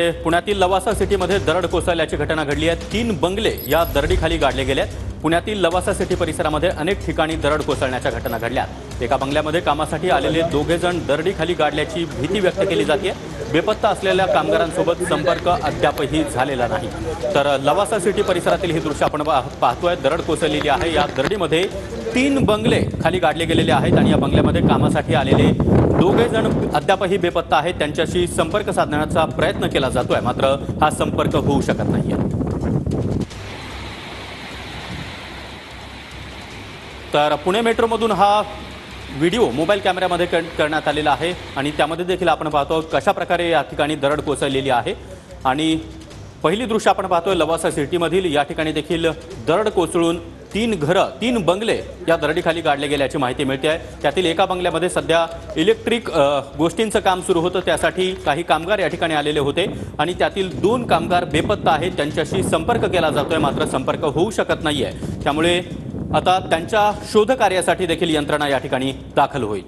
पुण्यातील लवासा सिटीमध्ये दरड कोसळल्याची घटना घडली आहे. तीन बंगले या दरडीखाली गाडले गेले आहेत पुण्यातील लवासा सिटी परिसरामध्ये अनेक ठिकाणी दरड कोसळण्याच्या घटना घडल्या. एका बंगल्यामध्ये कामासाठी आलेले दोघे जण दरडीखाली गाडल्याची भीती व्यक्त केली जाते. बेपत्ता असलेल्या कामगारांसोबत संपर्क अद्यापही झालेला नाही. तर लवासा सिटी परिसरातील ही दृश्य आपण पाह- पाहतोय. दरड कोसळलेली आहे. या दरडीमध्ये तीन बंगले खाली गाडले गेलेले आहेत आणि या बंगल्यामध्ये कामासाठी आलेले दोघे जण अद्यापही बेपत्ता आहेत. त्यांच्याशी संपर्क साधण्याचा प्रयत्न केला जातोय. मात्र हा संपर्क होऊ शकत नाही तर पुणे मेट्रोमधून हा व्हिडिओ मोबाईल कॅमेऱ्यामध्ये करण्यात आलेला आहे आणि त्यामध्ये देखील आपण पाहतो कशा प्रकारे या ठिकाणी दरड कोसळलेली आहे. आणि पहिली दृश्य आपण पाहतोय लवासा सिटीमधील. या ठिकाणी देखील दरड कोसळून तीन घरं तीन बंगले या दरडीखाली गाडले गेल्याची माहिती मिळते आहे. त्यातील एका बंगल्यामध्ये सध्या इलेक्ट्रिक गोष्टींचं काम सुरू होतं. त्यासाठी काही कामगार या ठिकाणी आलेले होते. आणि त्यातील दोन कामगार बेपत्ता आहेत. त्यांच्याशी संपर्क केला जातोय. मात्र संपर्क होऊ शकत नाही आहे त्यामुळे आता त्यांच्या शोधकार्यासाठी देखील यंत्रणा या ठिकाणी दाखल होईल.